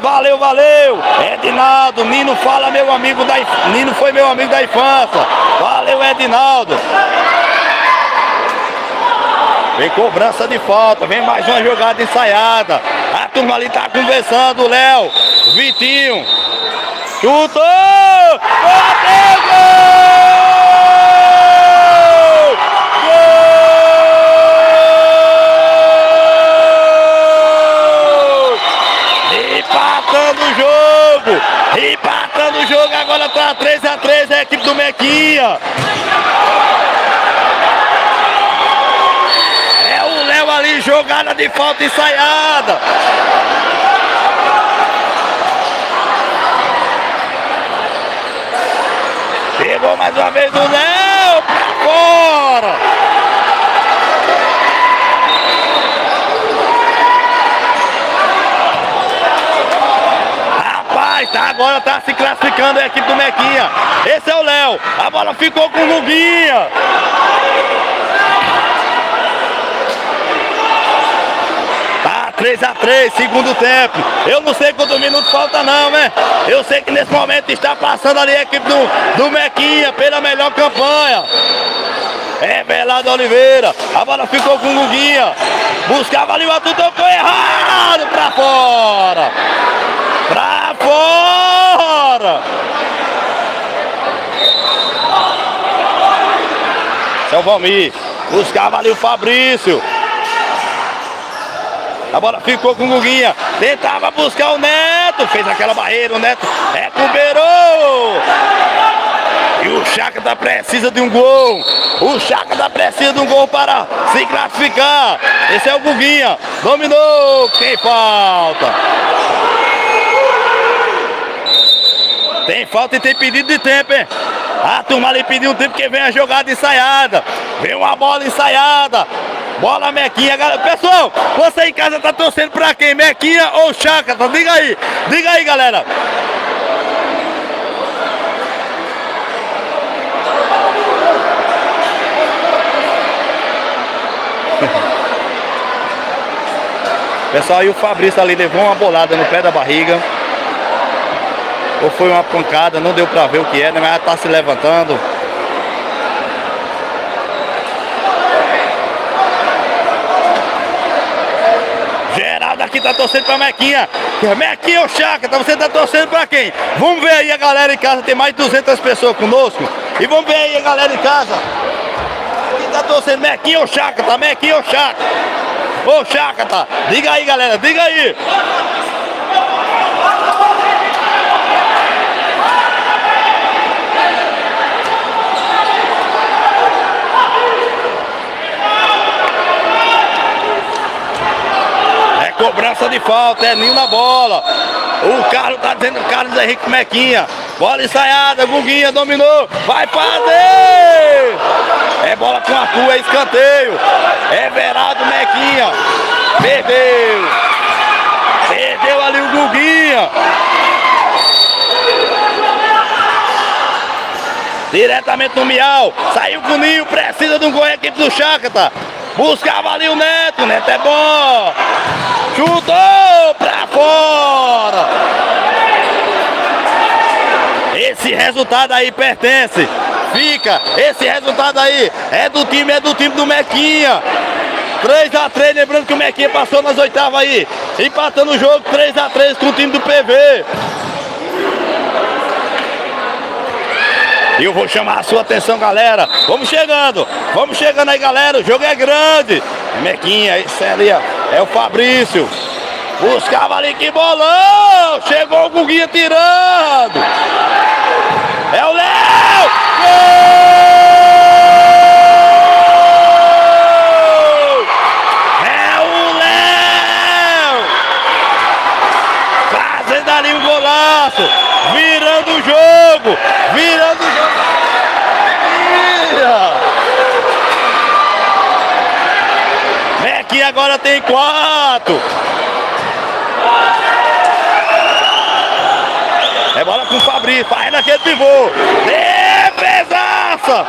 valeu, valeu. Edinaldo, Nino fala meu amigo da Nino foi meu amigo da infância. Valeu, Edinaldo. Vem cobrança de falta, vem mais uma jogada ensaiada. A turma ali tá conversando, Léo, Vitinho. Chutou! Jogo, agora tá 3x3 a equipe do Mequinha. ali, jogada de falta ensaiada. Pegou mais uma vez o Léo, fora. Tá, agora tá se classificando a equipe do Mequinha. Esse é o Léo. A bola ficou com o Luguinha. 3 a 3 segundo tempo. Eu não sei quantos minutos falta não, né? Eu sei que nesse momento está passando ali a equipe do, do Mequinha pela melhor campanha. É Belado Oliveira. A bola ficou com o Guguinha. Buscava ali o Atu, tocou errado pra fora. Pra fora. Seu Valmir. Buscava ali o Fabrício. A bola ficou com o Guguinha. Tentava buscar o Neto. Fez aquela barreira. O Neto recuperou. E o Chacata precisa de um gol. O Chacata precisa de um gol para se classificar. Esse é o Guguinha. Dominou. Tem falta. Tem falta e tem pedido de tempo, hein? A turma ali pediu um tempo que vem a jogada ensaiada. Vem uma bola ensaiada. Bola Mequinha, galera. Pessoal, você em casa tá torcendo pra quem? Mequinha ou Chácara? Diga aí, diga aí, galera. Pessoal, e o Fabrício ali levou uma bolada no pé da barriga. Ou foi uma pancada, não deu pra ver o que é, né? Mas ela tá se levantando. aqui tá torcendo pra Mequinha. Mequinha ou Chaca, tá, você tá torcendo pra quem? Vamos ver aí a galera em casa, tem mais de 200 pessoas conosco. E vamos ver aí a galera em casa. Tá torcendo Mequinha ou Chaca, tá? Mequinha ou Chaca? Ô Chaca, tá? Diga aí, galera, diga aí. Cobrança de falta, é Ninho na bola. O Carlos tá dizendo Carlos Henrique Mequinha. Bola ensaiada, Guguinha dominou. Vai fazer! É bola com a tua, é escanteio. É Verado Mequinha. Perdeu. Perdeu ali o Guguinha. Diretamente no Miau. Saiu com o Ninho, precisa de um gol a equipe do Chacata. Buscava ali o Neto, Neto é bom. Chutou pra fora. Esse resultado aí pertence. Fica, esse resultado aí é do time, é do time do Mequinha. 3x3, lembrando que o Mequinha passou nas oitavas aí. Empatando o jogo 3x3 com o time do PV. E eu vou chamar a sua atenção, galera. Vamos chegando, vamos chegando aí, galera. O jogo é grande. Mequinha, esse ali, é o Fabrício. Buscava ali, que bolão! Chegou o Guguinha tirando. É o Léo! É o Léo! Fazendo ali um golaço. Virando o jogo. Virando o jogo. Aqui agora tem quatro. É bola com o Fabrício, faz naquele pivô. Defesaça!